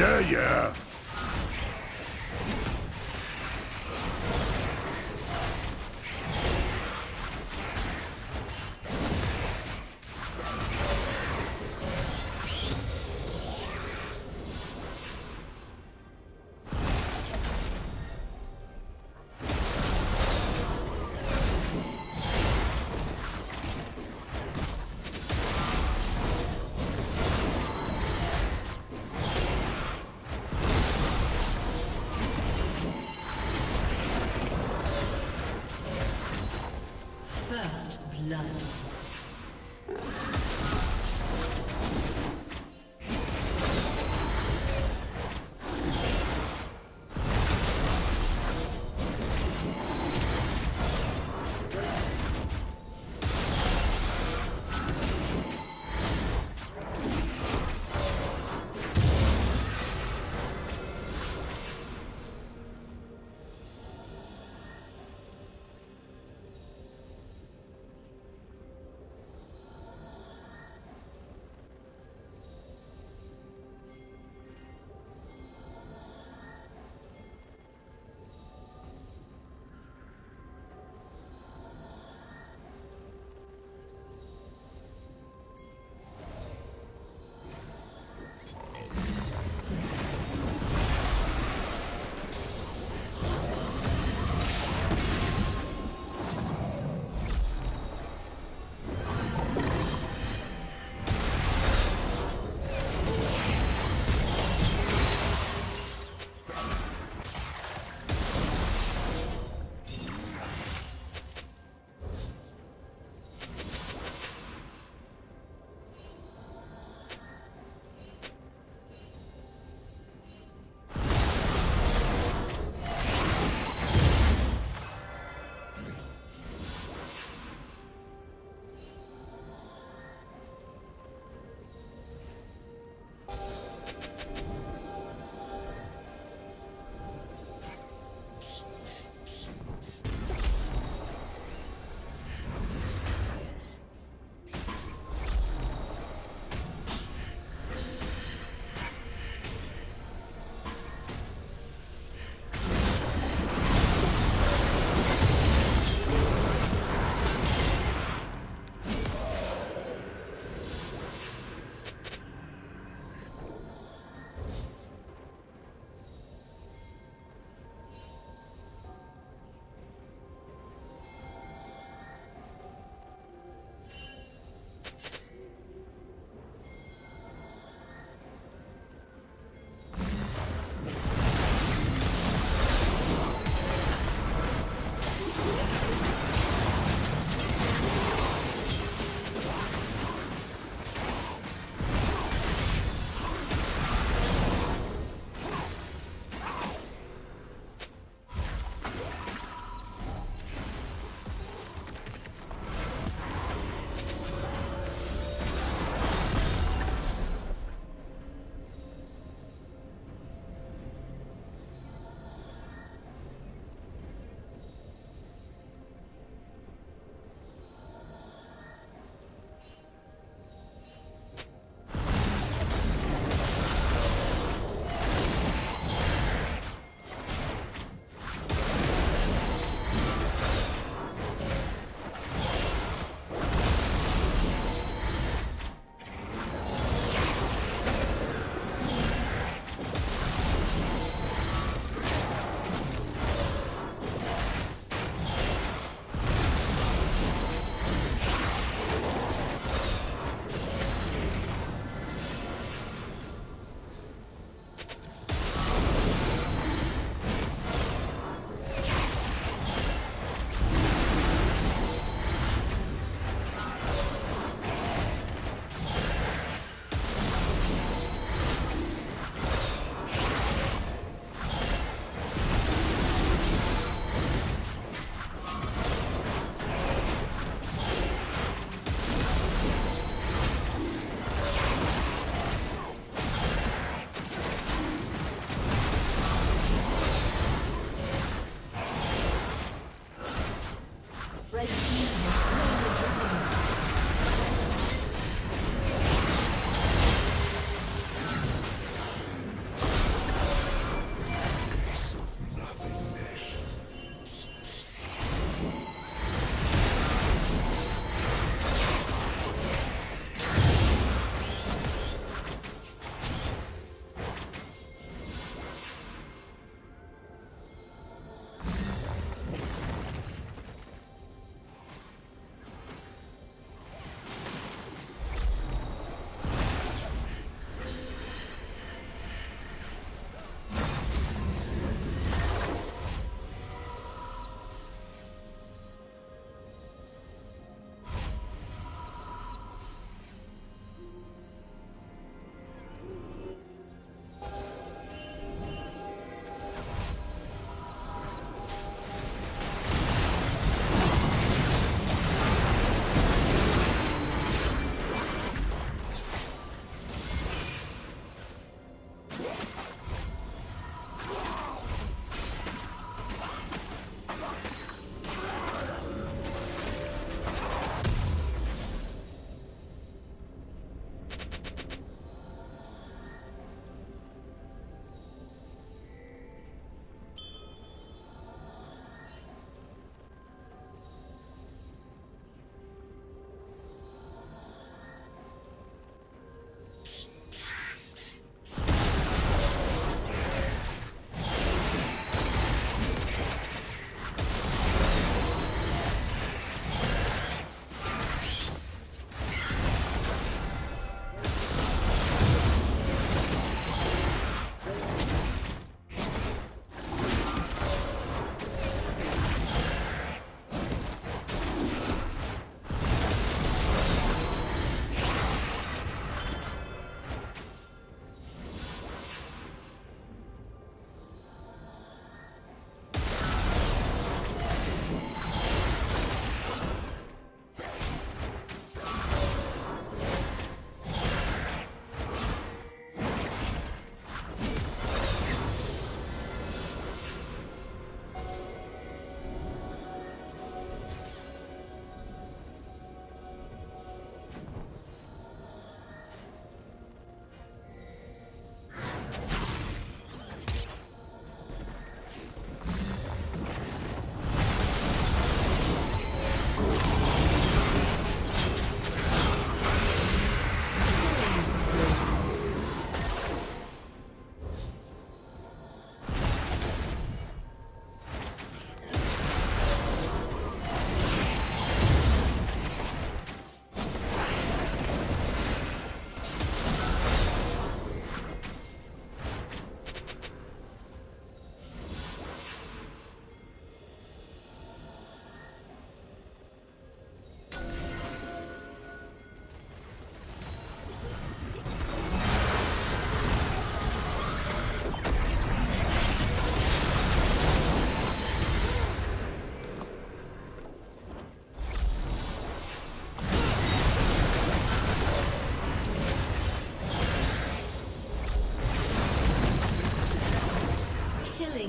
Yeah, yeah. First blood.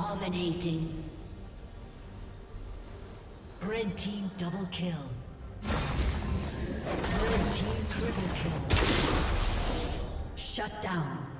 Dominating. Red team double kill. Red team triple kill. Shut down.